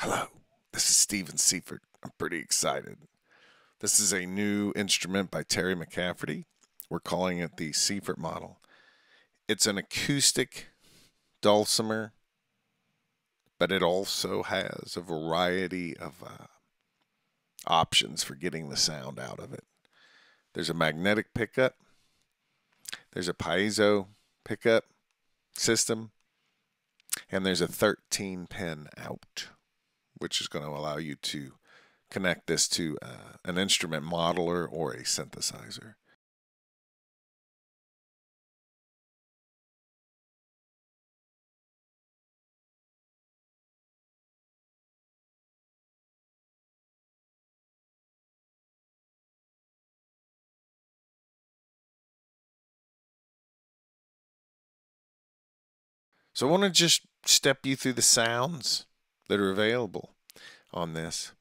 Hello, this is Stephen Seifert. I'm pretty excited. This is a new instrument by Terry McCafferty. We're calling it the Seifert model. It's an acoustic dulcimer, but it also has a variety of uh, options for getting the sound out of it. There's a magnetic pickup, there's a piezo pickup system, and there's a 13 pin out which is going to allow you to connect this to uh, an instrument modeler or a synthesizer. So I want to just step you through the sounds that are available on this.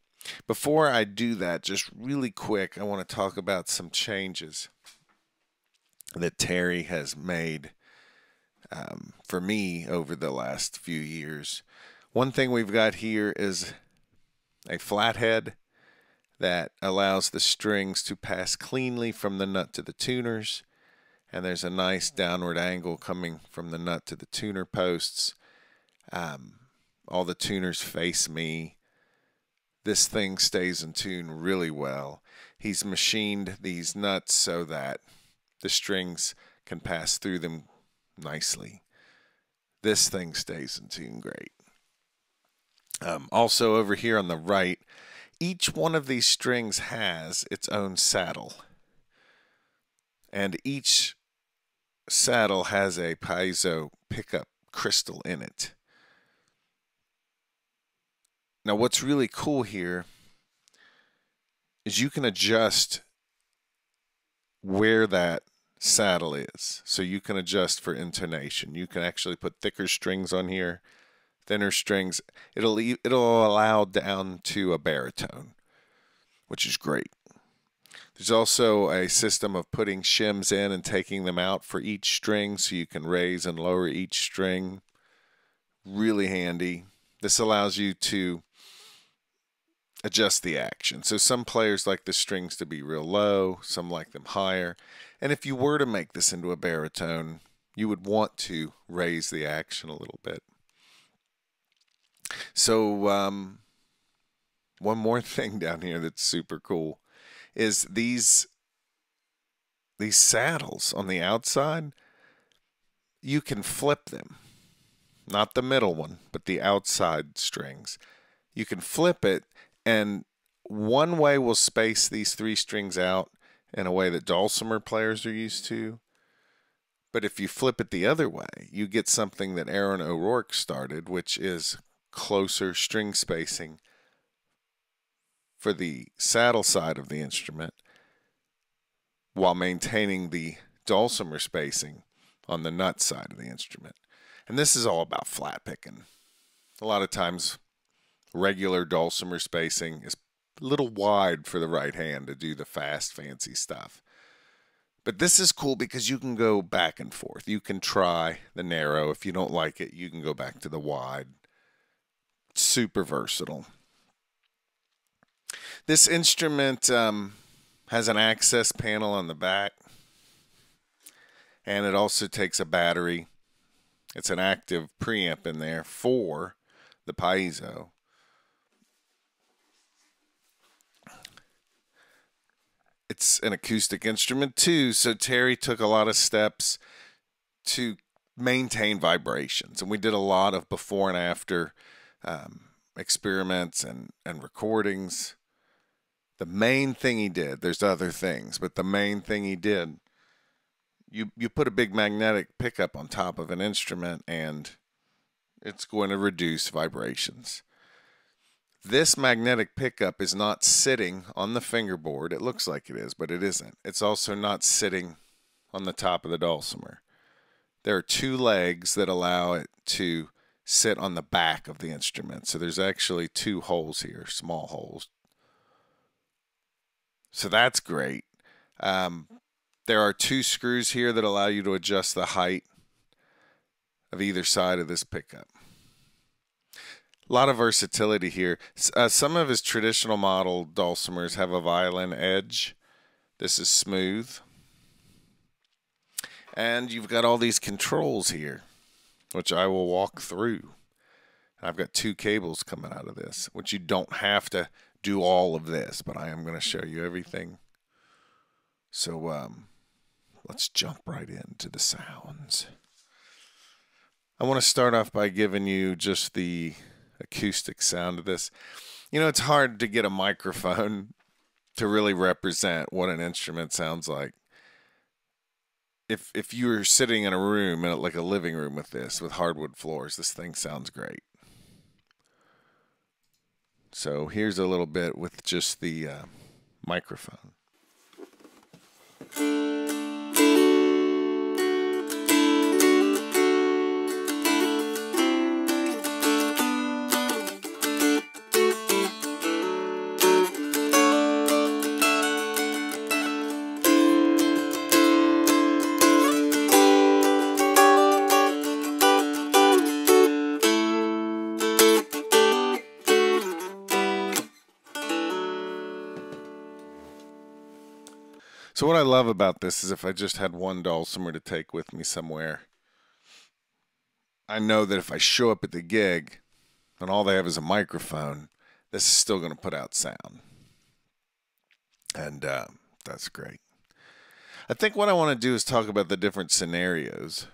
Before I do that, just really quick, I want to talk about some changes that Terry has made um, for me over the last few years. One thing we've got here is a flathead that allows the strings to pass cleanly from the nut to the tuners. And there's a nice downward angle coming from the nut to the tuner posts. Um, all the tuners face me. This thing stays in tune really well. He's machined these nuts so that the strings can pass through them nicely. This thing stays in tune great. Um, also over here on the right, each one of these strings has its own saddle. And each saddle has a piezo pickup crystal in it. Now, what's really cool here is you can adjust where that saddle is. So you can adjust for intonation. You can actually put thicker strings on here, thinner strings. It'll it'll allow down to a baritone, which is great. There's also a system of putting shims in and taking them out for each string so you can raise and lower each string. Really handy. This allows you to adjust the action. So some players like the strings to be real low, some like them higher. And if you were to make this into a baritone, you would want to raise the action a little bit. So um, one more thing down here that's super cool is these these saddles on the outside. You can flip them, not the middle one, but the outside strings. You can flip it and one way will space these three strings out in a way that dulcimer players are used to. But if you flip it the other way, you get something that Aaron O'Rourke started, which is closer string spacing for the saddle side of the instrument while maintaining the dulcimer spacing on the nut side of the instrument. And this is all about flat picking. A lot of times regular dulcimer spacing is a little wide for the right hand to do the fast, fancy stuff. But this is cool because you can go back and forth. You can try the narrow. If you don't like it, you can go back to the wide. Super versatile. This instrument um, has an access panel on the back, and it also takes a battery. It's an active preamp in there for the piezo. It's an acoustic instrument too. So Terry took a lot of steps to maintain vibrations, and we did a lot of before and after um, experiments and and recordings. The main thing he did, there's other things, but the main thing he did, you you put a big magnetic pickup on top of an instrument, and it's going to reduce vibrations. This magnetic pickup is not sitting on the fingerboard. It looks like it is, but it isn't. It's also not sitting on the top of the dulcimer. There are two legs that allow it to sit on the back of the instrument. So there's actually two holes here, small holes. So that's great. Um, there are two screws here that allow you to adjust the height of either side of this pickup. A lot of versatility here. Uh, some of his traditional model dulcimers have a violin edge. This is smooth. And you've got all these controls here, which I will walk through. I've got two cables coming out of this, which you don't have to do all of this, but I am going to show you everything. So um, let's jump right into the sounds. I want to start off by giving you just the acoustic sound of this. You know, it's hard to get a microphone to really represent what an instrument sounds like if if you were sitting in a room in like a living room with this with hardwood floors, this thing sounds great. So here's a little bit with just the uh, microphone. So what I love about this is if I just had one dulcimer to take with me somewhere, I know that if I show up at the gig and all they have is a microphone, this is still going to put out sound. And uh, that's great. I think what I want to do is talk about the different scenarios.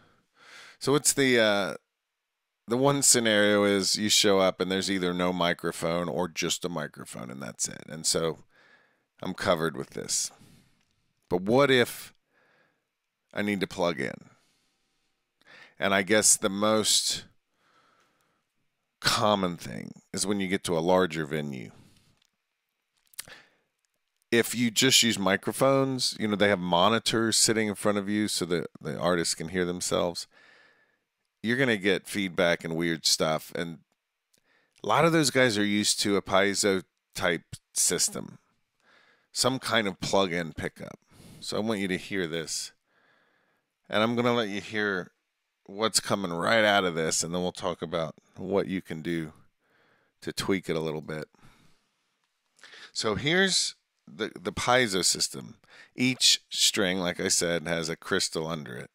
So it's the uh, the one scenario is you show up and there's either no microphone or just a microphone and that's it. And so I'm covered with this. But what if I need to plug in? And I guess the most common thing is when you get to a larger venue. If you just use microphones, you know, they have monitors sitting in front of you so that the artists can hear themselves. You're going to get feedback and weird stuff. And a lot of those guys are used to a piezo type system, some kind of plug in pickup. So I want you to hear this. And I'm going to let you hear what's coming right out of this, and then we'll talk about what you can do to tweak it a little bit. So here's the, the piezo system. Each string, like I said, has a crystal under it.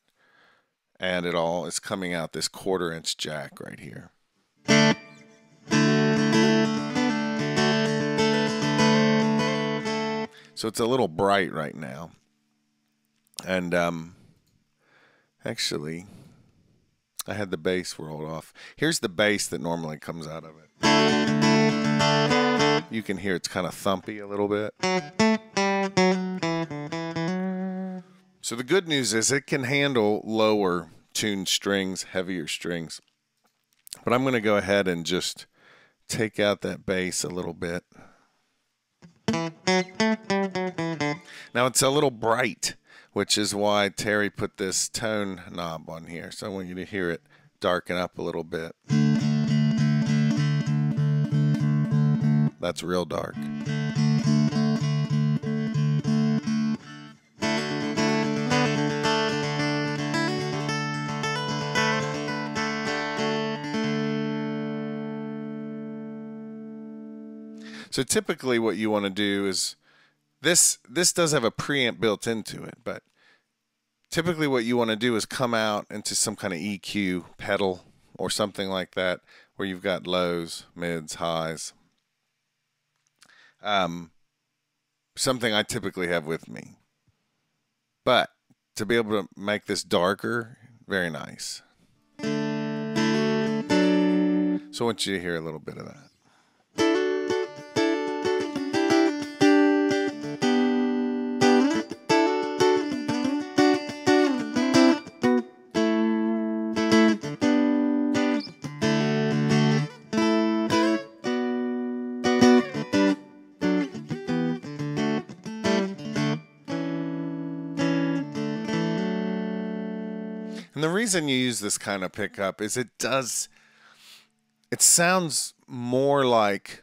And it all is coming out this quarter inch jack right here. So it's a little bright right now. And um, actually, I had the bass rolled off. Here's the bass that normally comes out of it. You can hear it's kind of thumpy a little bit. So the good news is it can handle lower tuned strings, heavier strings. But I'm going to go ahead and just take out that bass a little bit. Now it's a little bright which is why Terry put this tone knob on here. So I want you to hear it darken up a little bit. That's real dark. So typically what you want to do is this this does have a preamp built into it, but typically what you want to do is come out into some kind of EQ pedal or something like that where you've got lows, mids, highs. Um, something I typically have with me. But to be able to make this darker, very nice. So I want you to hear a little bit of that. Reason you use this kind of pickup is it does, it sounds more like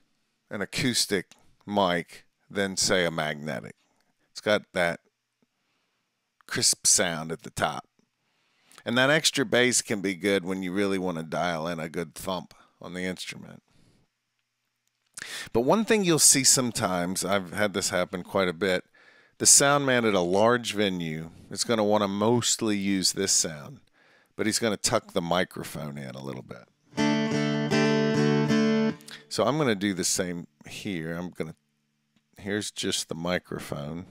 an acoustic mic than, say, a magnetic. It's got that crisp sound at the top. And that extra bass can be good when you really want to dial in a good thump on the instrument. But one thing you'll see sometimes, I've had this happen quite a bit, the sound man at a large venue is going to want to mostly use this sound, but he's going to tuck the microphone in a little bit. So I'm going to do the same here. I'm going to, here's just the microphone.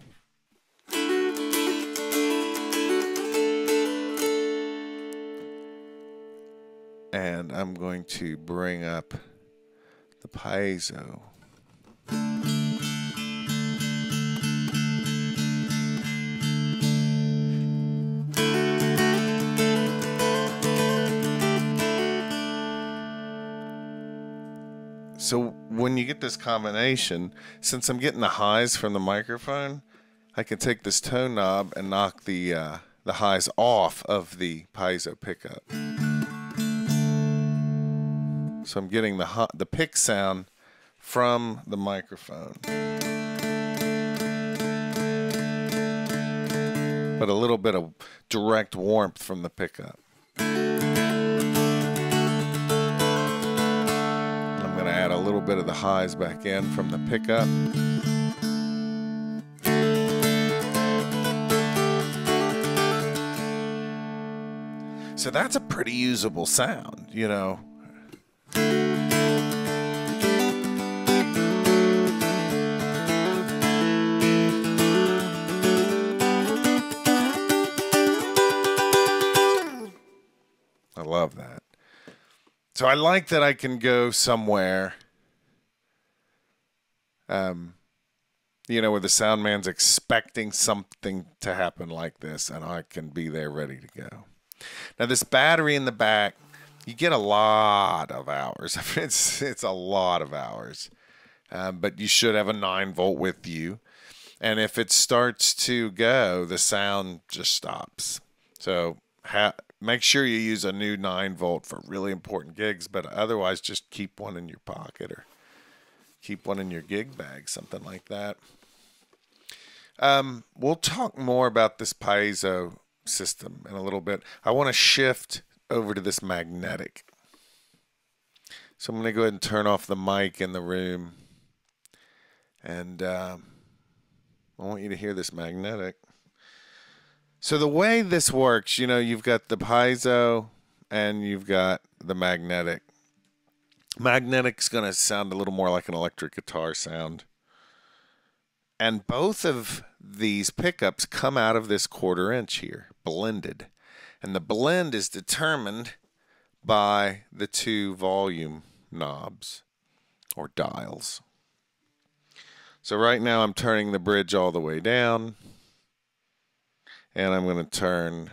And I'm going to bring up the piezo. So when you get this combination, since I'm getting the highs from the microphone, I can take this tone knob and knock the uh, the highs off of the piezo pickup. So I'm getting the hot, the pick sound from the microphone. But a little bit of direct warmth from the pickup. Little bit of the highs back in from the pickup. So that's a pretty usable sound, you know. I love that. So I like that I can go somewhere um, you know, where the sound man's expecting something to happen like this, and I can be there ready to go. Now, this battery in the back, you get a lot of hours. it's it's a lot of hours, um, but you should have a nine volt with you, and if it starts to go, the sound just stops. So make sure you use a new nine volt for really important gigs, but otherwise, just keep one in your pocket or keep one in your gig bag, something like that. Um, we'll talk more about this piezo system in a little bit. I want to shift over to this magnetic. So I'm going to go ahead and turn off the mic in the room. And uh, I want you to hear this magnetic. So the way this works, you know, you've got the piezo and you've got the magnetic. Magnetic's going to sound a little more like an electric guitar sound. And both of these pickups come out of this quarter inch here, blended. And the blend is determined by the two volume knobs or dials. So right now I'm turning the bridge all the way down and I'm going to turn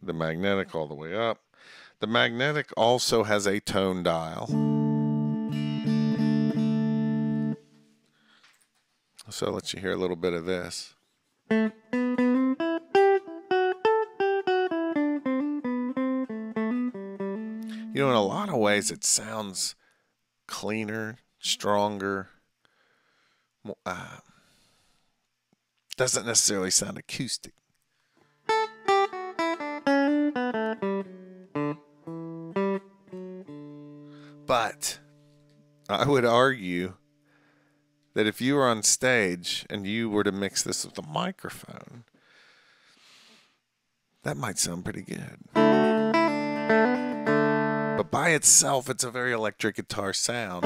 the magnetic all the way up. The magnetic also has a tone dial. So I'll let you hear a little bit of this. You know, in a lot of ways, it sounds cleaner, stronger. Uh, doesn't necessarily sound acoustic. But I would argue that if you were on stage and you were to mix this with a microphone, that might sound pretty good. But by itself, it's a very electric guitar sound.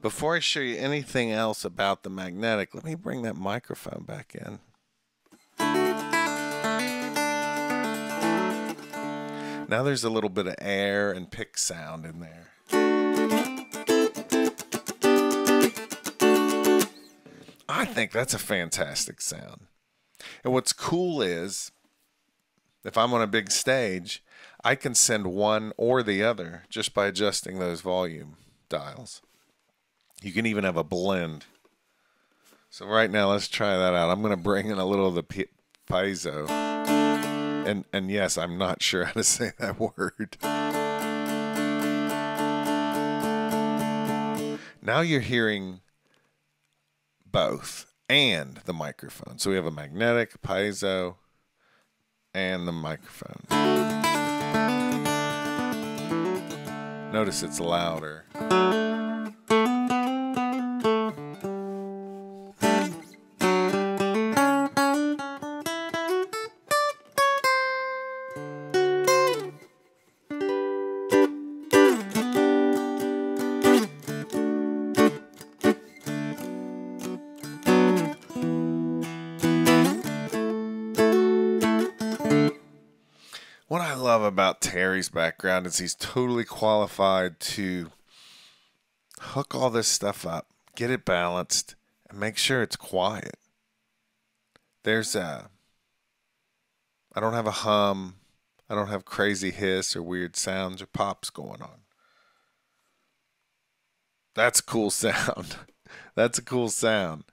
Before I show you anything else about the magnetic, let me bring that microphone back in. Now there's a little bit of air and pick sound in there. Think that's a fantastic sound. And what's cool is if I'm on a big stage, I can send one or the other just by adjusting those volume dials. You can even have a blend. So right now, let's try that out. I'm going to bring in a little of the piezo. And and yes, I'm not sure how to say that word. Now you're hearing both and the microphone. So we have a magnetic, piezo, and the microphone. Notice it's louder. Love about Terry's background is he's totally qualified to hook all this stuff up, get it balanced, and make sure it's quiet. There's a I don't have a hum. I don't have crazy hiss or weird sounds or pops going on. That's a cool sound. That's a cool sound.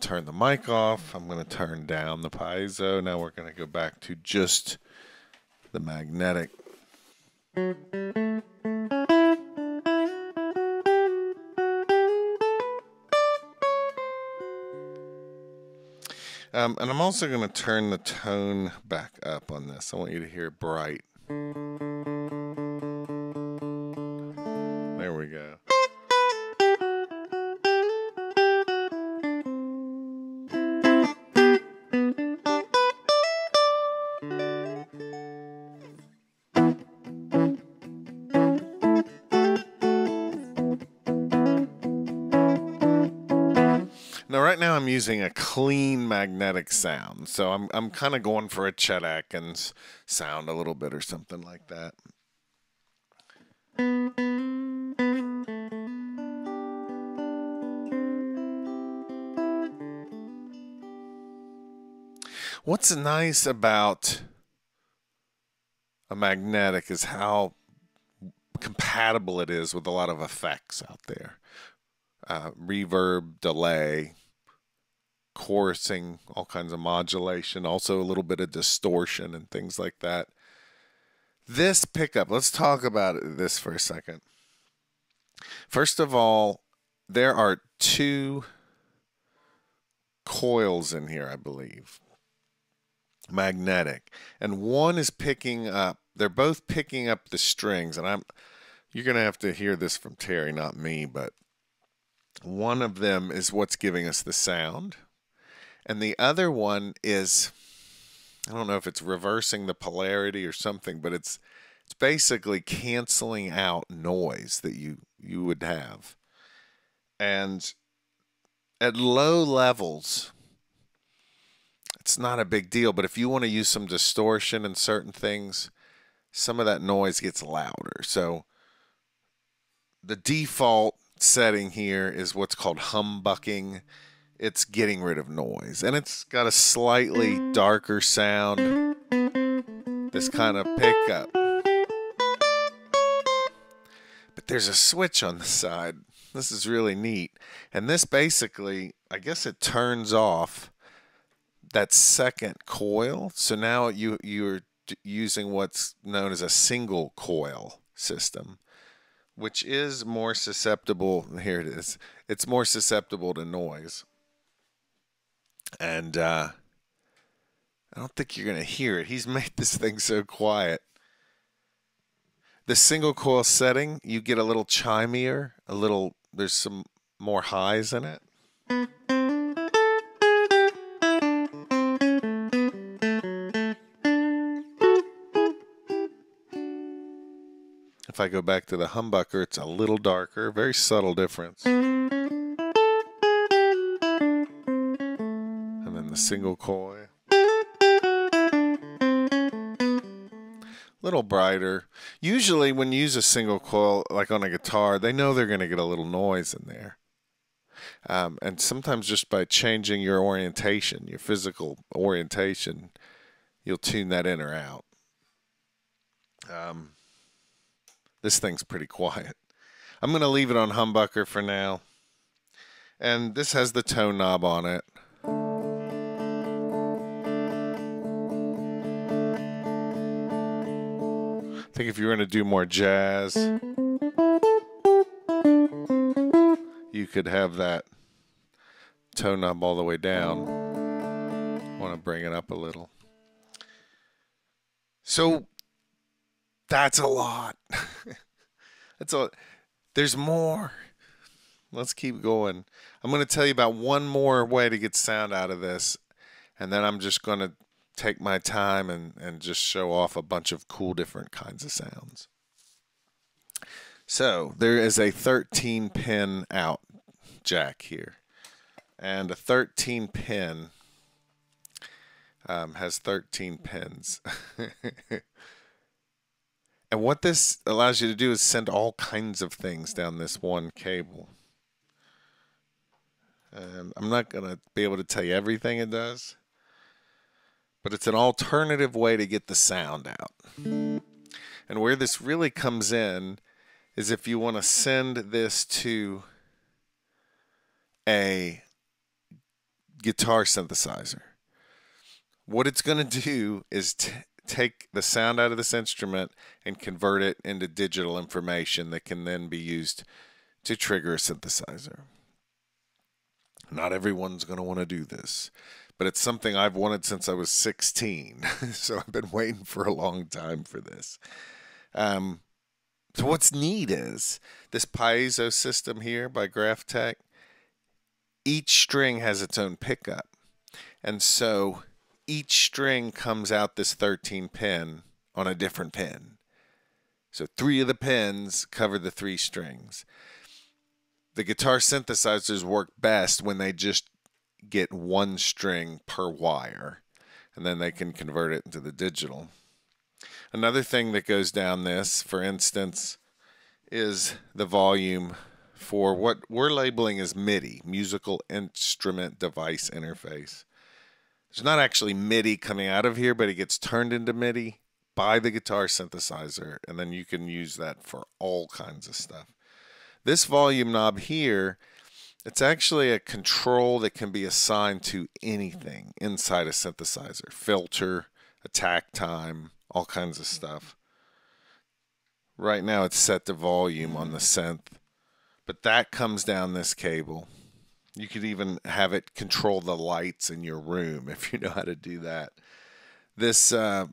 Turn the mic off. I'm going to turn down the piezo. Now we're going to go back to just the magnetic. Um, and I'm also going to turn the tone back up on this. I want you to hear it bright. Clean magnetic sound, so I'm I'm kind of going for a Chet Atkins sound a little bit or something like that. What's nice about a magnetic is how compatible it is with a lot of effects out there uh, reverb, delay, chorusing, all kinds of modulation, also a little bit of distortion and things like that. This pickup, let's talk about this for a second. First of all, there are two coils in here, I believe, magnetic, and one is picking up. They're both picking up the strings, and I'm. You're gonna have to hear this from Terry, not me, but one of them is what's giving us the sound, and the other one is I don't know if it's reversing the polarity or something, but it's it's basically canceling out noise that you you would have. And at low levels it's not a big deal, but if you want to use some distortion in certain things, some of that noise gets louder. So the default setting here is what's called humbucking. It's getting rid of noise, and it's got a slightly darker sound. This kind of pickup. But there's a switch on the side. This is really neat. And this basically, I guess it turns off that second coil. So now you you're using what's known as a single coil system which is more susceptible. Here it is. It's more susceptible to noise. And uh, I don't think you're going to hear it. He's made this thing so quiet. The single coil setting, you get a little chimier, a little, there's some more highs in it. If I go back to the humbucker, it's a little darker, very subtle difference. Single coil. Little brighter. Usually, when you use a single coil, like on a guitar, they know they're going to get a little noise in there. Um, and sometimes just by changing your orientation, your physical orientation, you'll tune that in or out. Um, this thing's pretty quiet. I'm going to leave it on humbucker for now. And this has the tone knob on it. Think if you were going to do more jazz, you could have that tone knob all the way down. I want to bring it up a little. So that's a lot. That's a. There's more. Let's keep going. I'm going to tell you about one more way to get sound out of this, and then I'm just going to take my time and, and just show off a bunch of cool different kinds of sounds. So there is a 13 pin out jack here. And a 13 pin um, has 13 pins. and what this allows you to do is send all kinds of things down this one cable. And I'm not going to be able to tell you everything it does, but it's an alternative way to get the sound out. And where this really comes in is if you want to send this to a guitar synthesizer. What it's going to do is take the sound out of this instrument and convert it into digital information that can then be used to trigger a synthesizer. Not everyone's going to want to do this, but it's something I've wanted since I was 16. so I've been waiting for a long time for this. Um, so what's neat is this piezo system here by Graph Tech. Each string has its own pickup. And so each string comes out this 13 pin on a different pin. So three of the pins cover the three strings. The guitar synthesizers work best when they just get one string per wire and then they can convert it into the digital. Another thing that goes down this, for instance, is the volume for what we're labeling as MIDI, Musical Instrument Device Interface. There's not actually MIDI coming out of here, but it gets turned into MIDI by the guitar synthesizer, and then you can use that for all kinds of stuff. This volume knob here, it's actually a control that can be assigned to anything inside a synthesizer filter, attack time, all kinds of stuff. Right now it's set to volume on the synth, but that comes down this cable. You could even have it control the lights in your room if you know how to do that. This uh,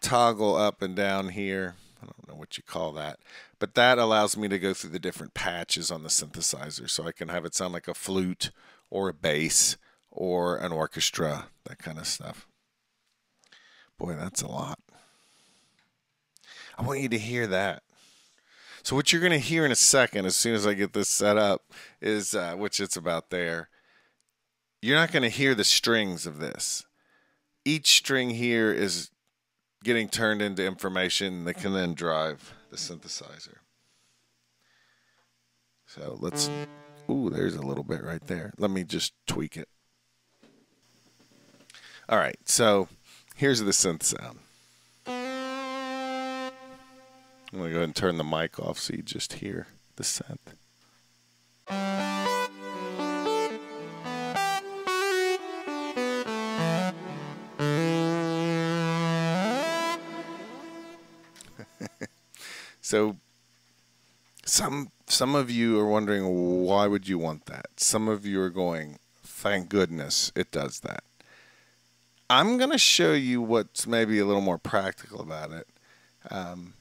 toggle up and down here, I don't know what you call that, but that allows me to go through the different patches on the synthesizer so I can have it sound like a flute or a bass or an orchestra, that kind of stuff. Boy, that's a lot. I want you to hear that. So what you're going to hear in a second, as soon as I get this set up, is uh, which it's about there. You're not going to hear the strings of this. Each string here is getting turned into information that can then drive the synthesizer. So let's. Ooh, there's a little bit right there. Let me just tweak it. All right, so here's the synth sound. I'm going to go ahead and turn the mic off so you just hear the synth. So some some of you are wondering why would you want that? Some of you are going, thank goodness it does that. I'm going to show you what's maybe a little more practical about it. Um,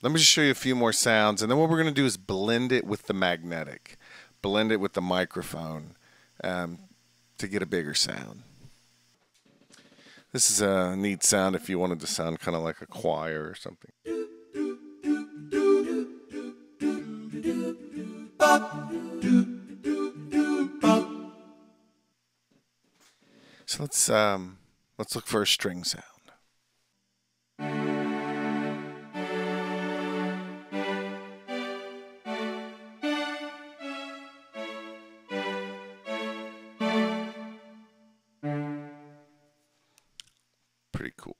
let me just show you a few more sounds, and then what we're going to do is blend it with the magnetic, blend it with the microphone um, to get a bigger sound. This is a neat sound if you wanted to sound kind of like a choir or something. So let's um, let's look for a string sound. Pretty cool.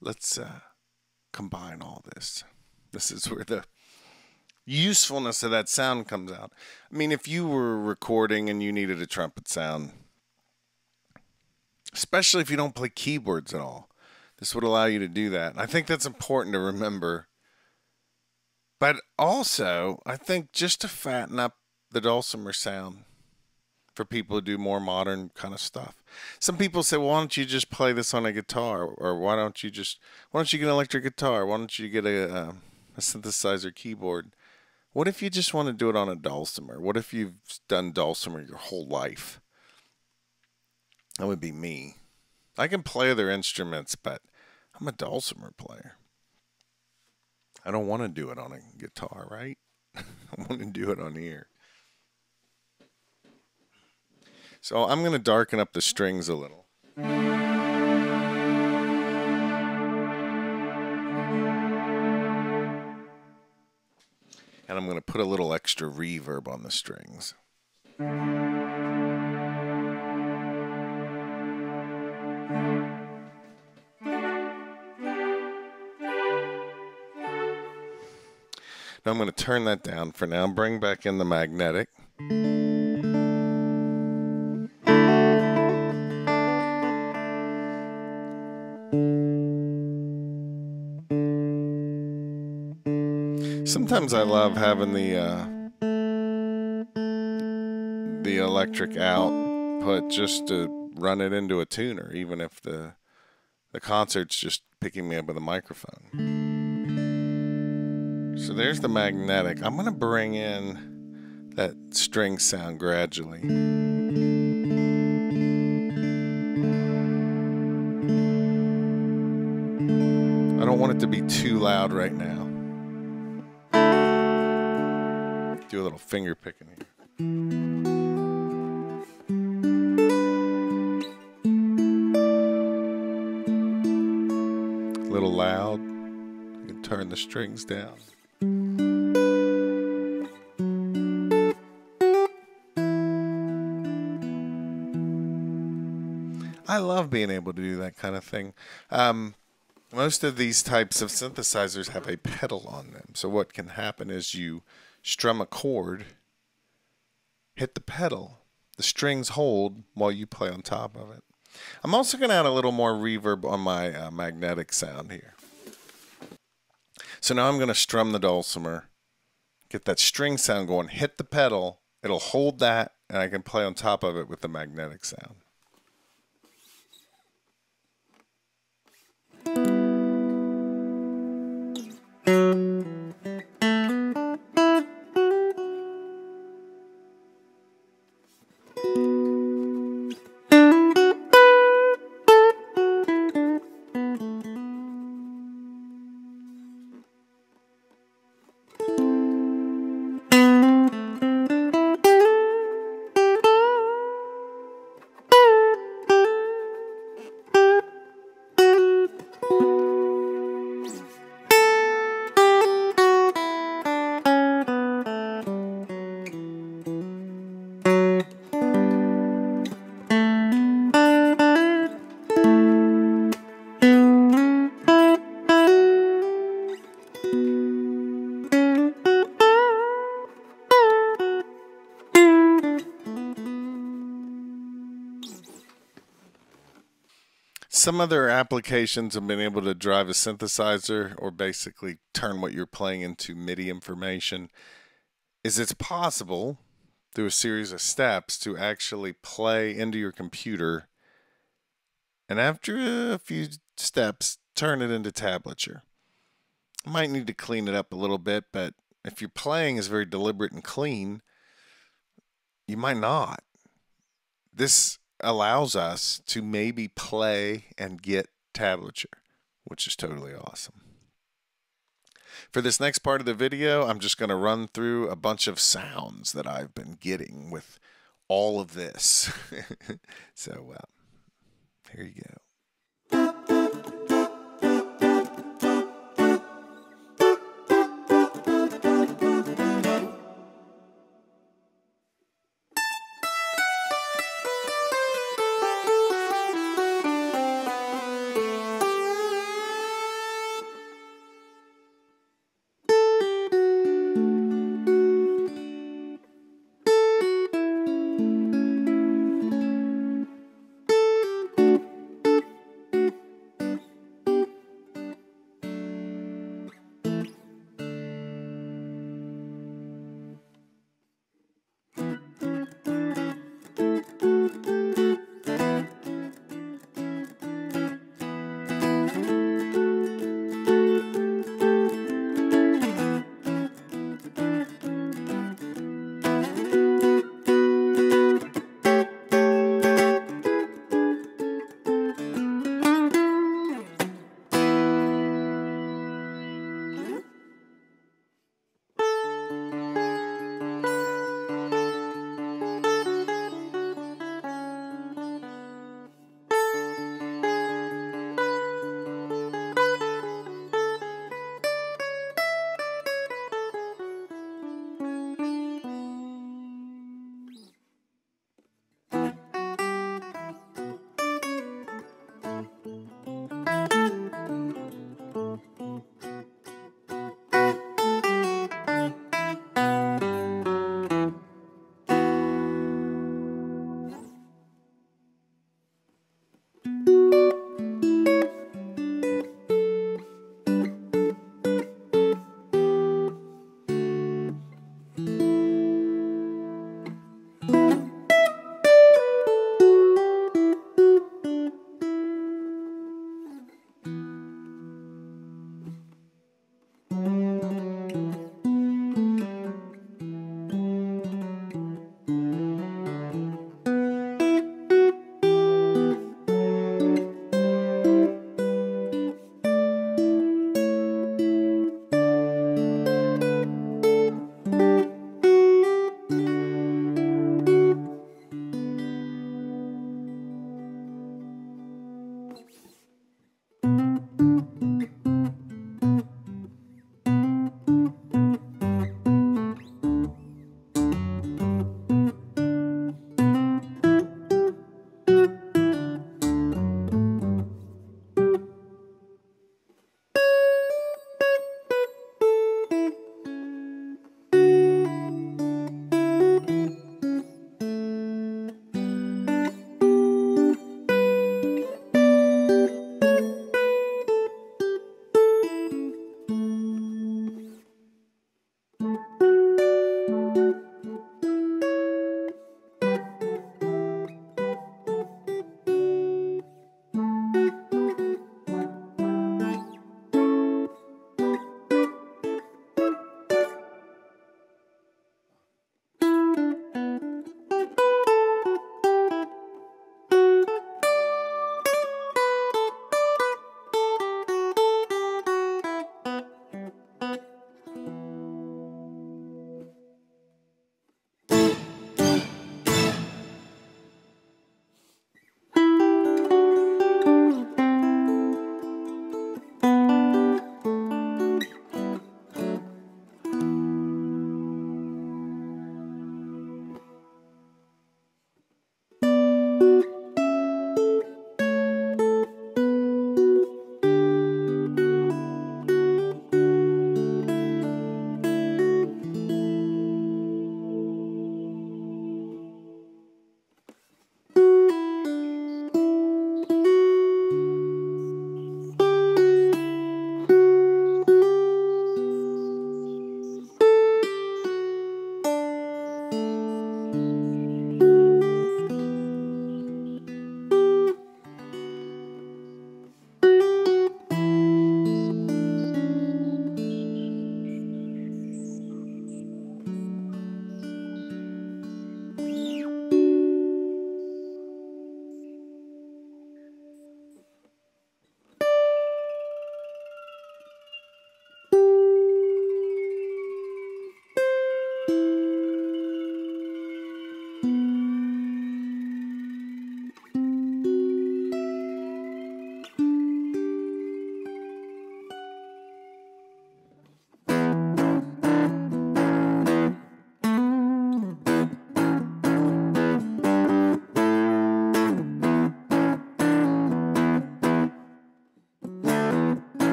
Let's uh, combine all this. This is where the usefulness of that sound comes out. I mean, if you were recording and you needed a trumpet sound, especially if you don't play keyboards at all. This would allow you to do that. I think that's important to remember. But also, I think just to fatten up the dulcimer sound for people who do more modern kind of stuff. Some people say, well, why don't you just play this on a guitar? Or why don't you just, why don't you get an electric guitar? Why don't you get a, a, a synthesizer keyboard? What if you just want to do it on a dulcimer? What if you've done dulcimer your whole life? That would be me. I can play other instruments, but I'm a dulcimer player. I don't want to do it on a guitar, right? I want to do it on here. So I'm going to darken up the strings a little. And I'm going to put a little extra reverb on the strings. Now I'm going to turn that down for now. Bring back in the magnetic. Sometimes I love having the uh, the electric output just to run it into a tuner, even if the the concert's just picking me up with a microphone. So there's the magnetic. I'm to bring in that string sound gradually. I don't want it to be too loud right now. Do a little finger picking here. A little loud. You can turn the strings down. I love being able to do that kind of thing. Um, most of these types of synthesizers have a pedal on them. So what can happen is you strum a chord, hit the pedal, the strings hold while you play on top of it. I'm also going to add a little more reverb on my uh, magnetic sound here. So now I'm going to strum the dulcimer, get that string sound going, hit the pedal, it'll hold that, and I can play on top of it with the magnetic sound. Some other applications have been able to drive a synthesizer or basically turn what you're playing into MIDI information is it's possible through a series of steps to actually play into your computer and after a few steps turn it into tablature. Might need to clean it up a little bit, but if your playing is very deliberate and clean, you might not. This allows us to maybe play and get tablature, which is totally awesome. For this next part of the video, I'm just going to run through a bunch of sounds that I've been getting with all of this. so, uh, here you go.